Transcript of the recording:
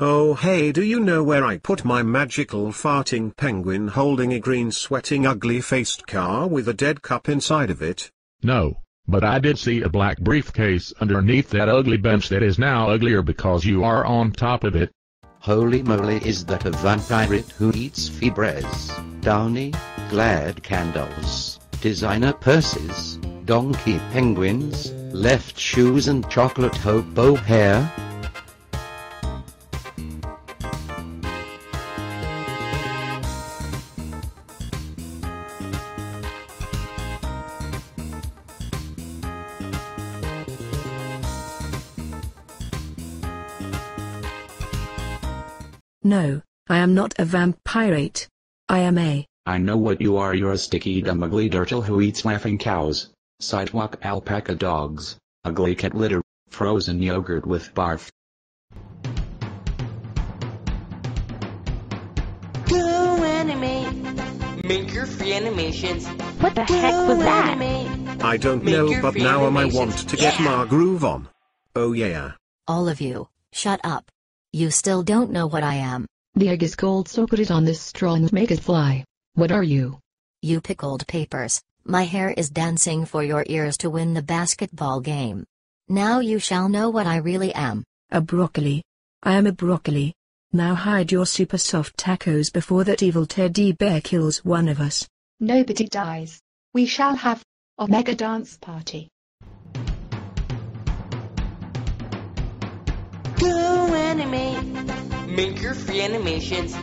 Oh hey do you know where I put my magical farting penguin holding a green sweating ugly faced car with a dead cup inside of it? No, but I did see a black briefcase underneath that ugly bench that is now uglier because you are on top of it. Holy moly is that a vampire who eats fibres, downy, glad candles, designer purses, donkey penguins, left shoes and chocolate hobo hair? No, I am not a vampirate. I am a. I know what you are you're a sticky dumb ugly dirtle who eats laughing cows, sidewalk alpaca dogs, ugly cat litter, frozen yogurt with barf. Go animate. Make your free animations. What the heck was that? Animate. I don't Make know but now am I animations. want to get Yeah. my groove on. Oh yeah. All of you, shut up. You still don't know what I am. The egg is cold so put it on this straw and make it fly. What are you? You pickled papers. My hair is dancing for your ears to win the basketball game. Now you shall know what I really am. A broccoli. I am a broccoli. Now hide your super soft tacos before that evil teddy bear kills one of us. Nobody dies. We shall have a mega dance party. Make your free animations.